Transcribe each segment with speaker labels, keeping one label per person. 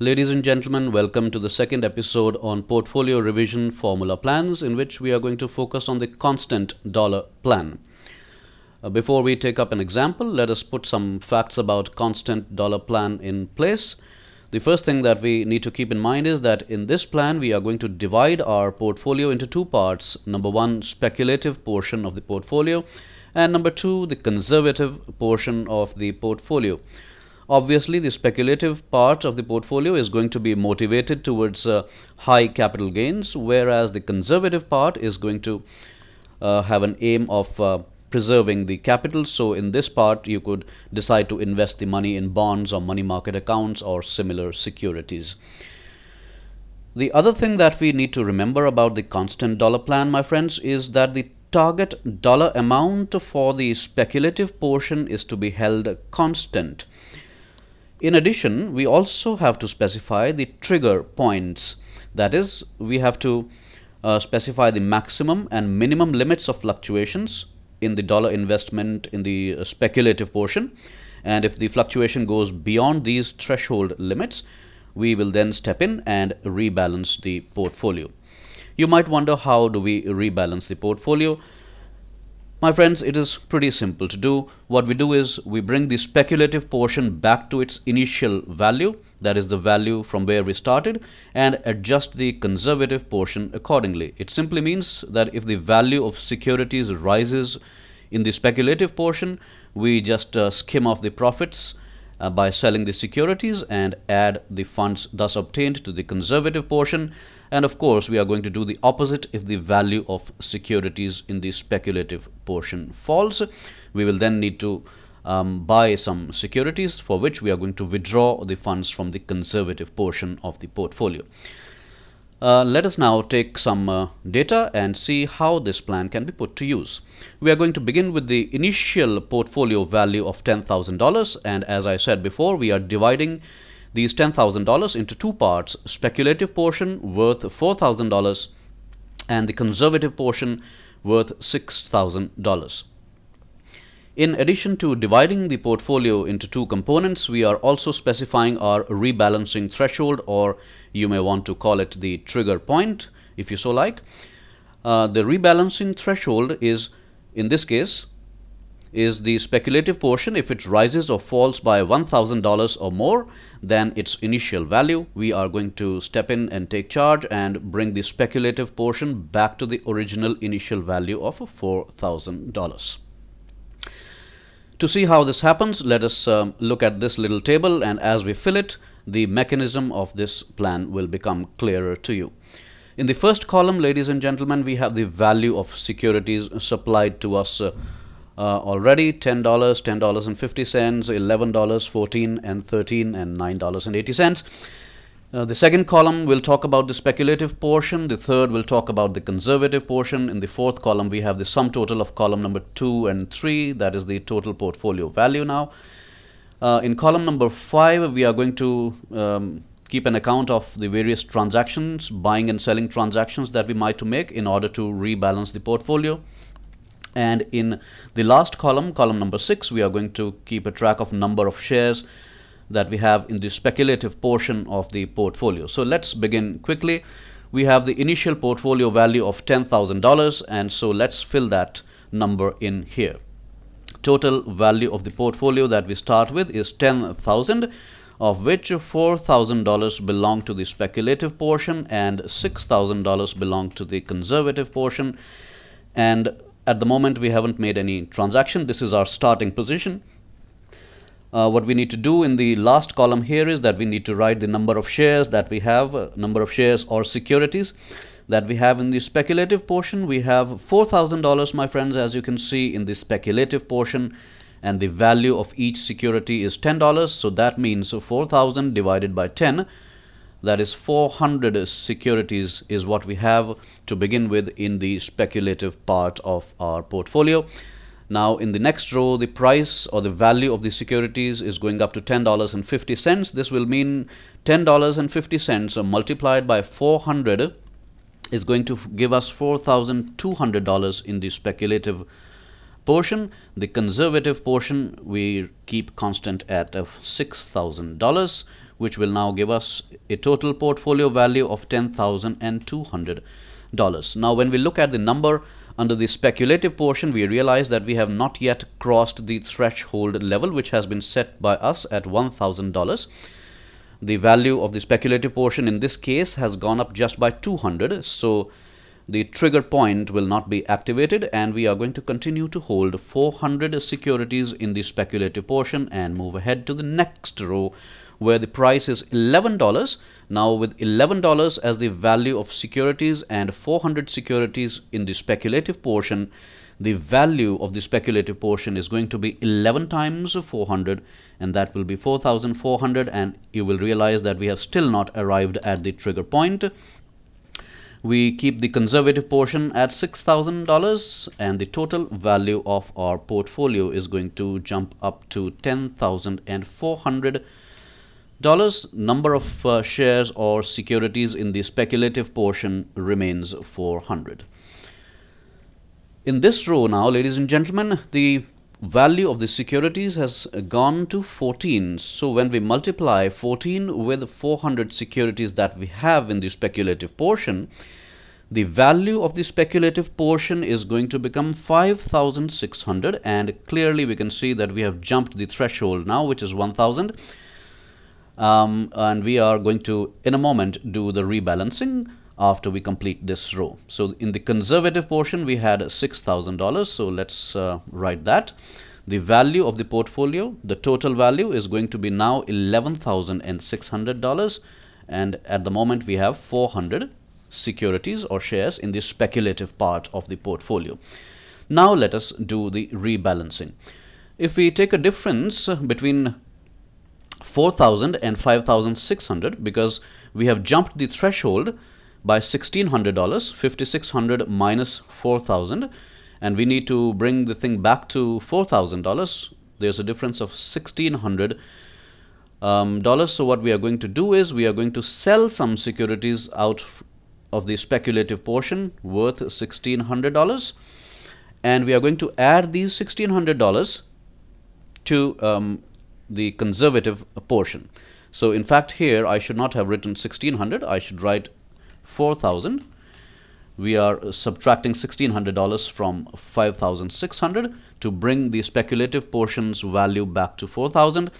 Speaker 1: Ladies and gentlemen, welcome to the second episode on portfolio revision formula plans in which we are going to focus on the constant dollar plan. Uh, before we take up an example, let us put some facts about constant dollar plan in place. The first thing that we need to keep in mind is that in this plan we are going to divide our portfolio into two parts. Number one, speculative portion of the portfolio and number two, the conservative portion of the portfolio. Obviously, the speculative part of the portfolio is going to be motivated towards uh, high capital gains, whereas the conservative part is going to uh, have an aim of uh, preserving the capital. So in this part, you could decide to invest the money in bonds or money market accounts or similar securities. The other thing that we need to remember about the constant dollar plan, my friends, is that the target dollar amount for the speculative portion is to be held constant. In addition, we also have to specify the trigger points. That is, we have to uh, specify the maximum and minimum limits of fluctuations in the dollar investment in the uh, speculative portion. And if the fluctuation goes beyond these threshold limits, we will then step in and rebalance the portfolio. You might wonder how do we rebalance the portfolio? My friends, it is pretty simple to do. What we do is we bring the speculative portion back to its initial value, that is the value from where we started, and adjust the conservative portion accordingly. It simply means that if the value of securities rises in the speculative portion, we just uh, skim off the profits uh, by selling the securities and add the funds thus obtained to the conservative portion and of course we are going to do the opposite if the value of securities in the speculative portion falls. We will then need to um, buy some securities for which we are going to withdraw the funds from the conservative portion of the portfolio. Uh, let us now take some uh, data and see how this plan can be put to use. We are going to begin with the initial portfolio value of $10,000 and as I said before we are dividing these $10,000 into two parts speculative portion worth $4,000 and the conservative portion worth $6,000. In addition to dividing the portfolio into two components, we are also specifying our rebalancing threshold or you may want to call it the trigger point if you so like. Uh, the rebalancing threshold is in this case is the speculative portion. If it rises or falls by $1,000 or more than its initial value we are going to step in and take charge and bring the speculative portion back to the original initial value of $4,000 to see how this happens let us um, look at this little table and as we fill it the mechanism of this plan will become clearer to you. In the first column ladies and gentlemen we have the value of securities supplied to us uh, uh, already $10, $10.50, $11, 14 and 13 and $9.80. Uh, the second column will talk about the speculative portion. The third will talk about the conservative portion. In the fourth column, we have the sum total of column number 2 and 3. That is the total portfolio value now. Uh, in column number 5, we are going to um, keep an account of the various transactions, buying and selling transactions that we might to make in order to rebalance the portfolio and in the last column column number six we are going to keep a track of number of shares that we have in the speculative portion of the portfolio. So let's begin quickly. We have the initial portfolio value of $10,000 and so let's fill that number in here. Total value of the portfolio that we start with is 10,000 of which $4,000 belong to the speculative portion and $6,000 belong to the conservative portion. And at the moment, we haven't made any transaction. This is our starting position. Uh, what we need to do in the last column here is that we need to write the number of shares that we have, uh, number of shares or securities that we have in the speculative portion. We have $4,000, my friends, as you can see in the speculative portion and the value of each security is $10. So that means 4,000 divided by 10 that is 400 securities is what we have to begin with in the speculative part of our portfolio. Now in the next row the price or the value of the securities is going up to $10.50 this will mean $10.50 multiplied by 400 is going to give us $4,200 in the speculative portion. The conservative portion we keep constant at uh, $6,000 which will now give us a total portfolio value of $10,200. Now when we look at the number under the speculative portion, we realize that we have not yet crossed the threshold level which has been set by us at $1,000. The value of the speculative portion in this case has gone up just by 200. So the trigger point will not be activated and we are going to continue to hold 400 securities in the speculative portion and move ahead to the next row where the price is $11 now with $11 as the value of securities and 400 securities in the speculative portion, the value of the speculative portion is going to be 11 times 400 and that will be 4400 and you will realize that we have still not arrived at the trigger point. We keep the conservative portion at $6,000 and the total value of our portfolio is going to jump up to 10,400 dollars number of uh, shares or securities in the speculative portion remains 400 in this row now ladies and gentlemen the value of the securities has gone to 14 so when we multiply 14 with 400 securities that we have in the speculative portion the value of the speculative portion is going to become 5600 and clearly we can see that we have jumped the threshold now which is 1000 um, and we are going to in a moment do the rebalancing after we complete this row. So in the conservative portion we had $6,000 so let's uh, write that. The value of the portfolio the total value is going to be now $11,600 and at the moment we have 400 securities or shares in the speculative part of the portfolio. Now let us do the rebalancing. If we take a difference between 4000 and 5600 because we have jumped the threshold by $1600 5600 minus 4000 and we need to bring the thing back to $4000 there's a difference of 1600 um, dollars. So what we are going to do is we are going to sell some securities out of the speculative portion worth $1600 and we are going to add these $1600 to um, the conservative portion. So in fact here I should not have written 1600 I should write 4000 we are subtracting $1600 from 5600 to bring the speculative portions value back to 4000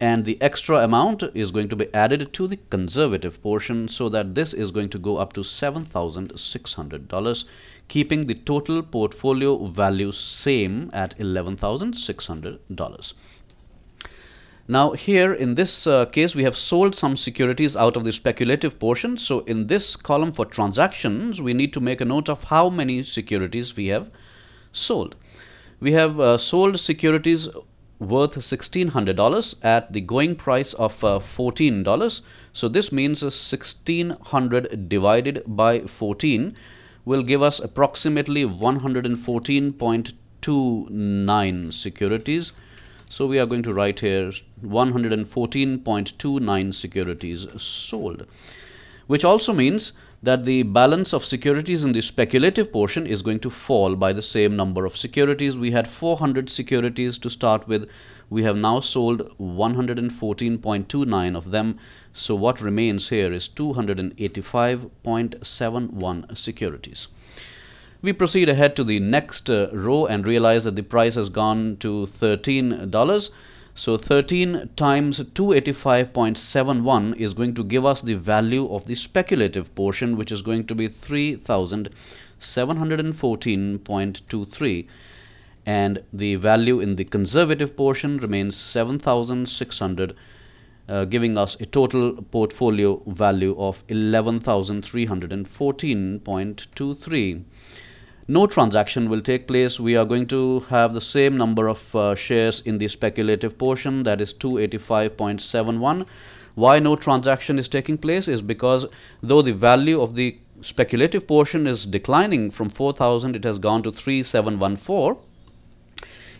Speaker 1: and the extra amount is going to be added to the conservative portion so that this is going to go up to $7,600 keeping the total portfolio value same at $11,600. Now here in this uh, case we have sold some securities out of the speculative portion. So in this column for transactions we need to make a note of how many securities we have sold. We have uh, sold securities worth $1,600 at the going price of uh, $14. So this means 1600 divided by 14 will give us approximately 114.29 securities so we are going to write here 114.29 securities sold, which also means that the balance of securities in the speculative portion is going to fall by the same number of securities. We had 400 securities to start with. We have now sold 114.29 of them. So what remains here is 285.71 securities. We proceed ahead to the next uh, row and realize that the price has gone to $13. So 13 times 285.71 is going to give us the value of the speculative portion which is going to be 3714.23 and the value in the conservative portion remains 7600 uh, giving us a total portfolio value of 11314.23 no transaction will take place. We are going to have the same number of uh, shares in the speculative portion that is 285.71. Why no transaction is taking place is because though the value of the speculative portion is declining from 4000 it has gone to 3714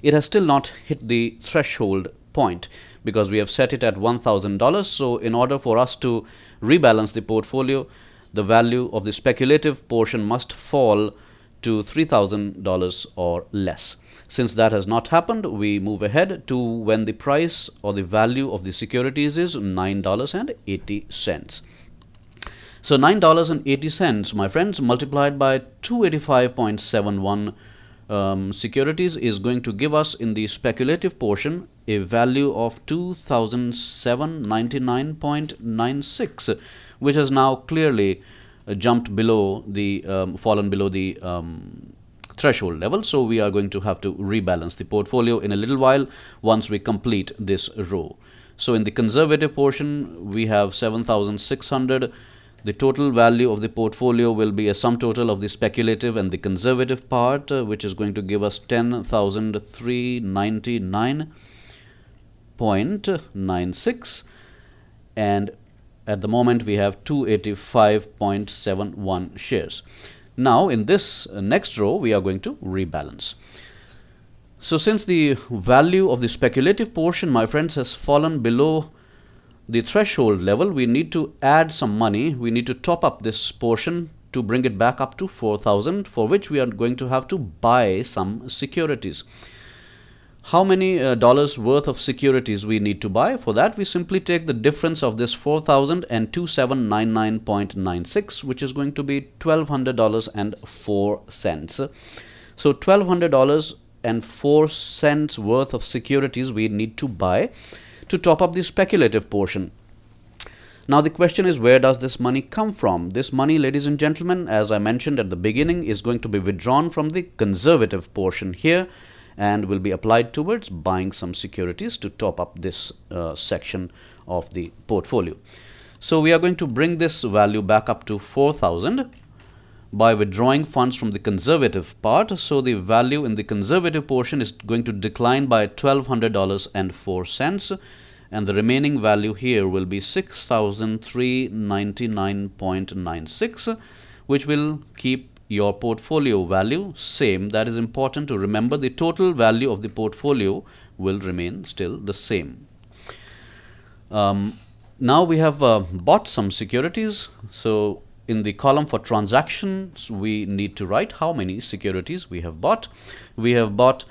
Speaker 1: it has still not hit the threshold point because we have set it at $1000 so in order for us to rebalance the portfolio the value of the speculative portion must fall to $3,000 or less. Since that has not happened, we move ahead to when the price or the value of the securities is $9.80. So $9.80, my friends, multiplied by 285.71 um, securities is going to give us in the speculative portion a value of 2007.99.96 which has now clearly jumped below the um, fallen below the um, threshold level. So we are going to have to rebalance the portfolio in a little while once we complete this row. So in the conservative portion we have 7600 the total value of the portfolio will be a sum total of the speculative and the conservative part uh, which is going to give us 10,399.96 and at the moment we have 285.71 shares. Now in this uh, next row we are going to rebalance. So since the value of the speculative portion my friends has fallen below the threshold level we need to add some money we need to top up this portion to bring it back up to 4000 for which we are going to have to buy some securities how many uh, dollars worth of securities we need to buy. For that we simply take the difference of this 4000 and 2799.96 which is going to be $1200 and 4 cents. So $1200 and 4 cents worth of securities we need to buy to top up the speculative portion. Now the question is where does this money come from? This money ladies and gentlemen as I mentioned at the beginning is going to be withdrawn from the conservative portion here and will be applied towards buying some securities to top up this uh, section of the portfolio. So we are going to bring this value back up to 4000 by withdrawing funds from the conservative part. So the value in the conservative portion is going to decline by $1,200.04 and the remaining value here will be 6399.96 which will keep your portfolio value same. That is important to remember. The total value of the portfolio will remain still the same. Um, now we have uh, bought some securities. So in the column for transactions we need to write how many securities we have bought. We have bought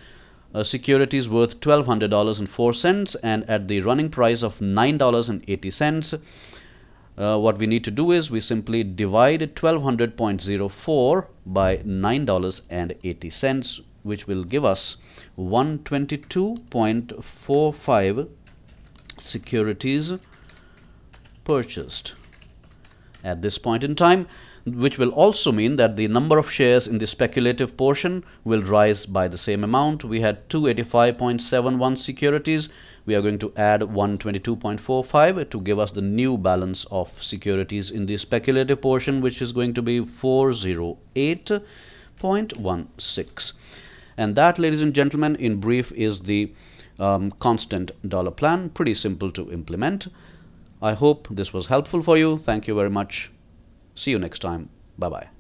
Speaker 1: uh, securities worth $1200.04 and at the running price of $9.80 uh, what we need to do is we simply divide 1200.04 by $9.80 which will give us 122.45 securities purchased at this point in time which will also mean that the number of shares in the speculative portion will rise by the same amount. We had 285.71 securities we are going to add 122.45 to give us the new balance of securities in the speculative portion which is going to be 408.16 and that ladies and gentlemen in brief is the um, constant dollar plan pretty simple to implement. I hope this was helpful for you. Thank you very much. See you next time. Bye bye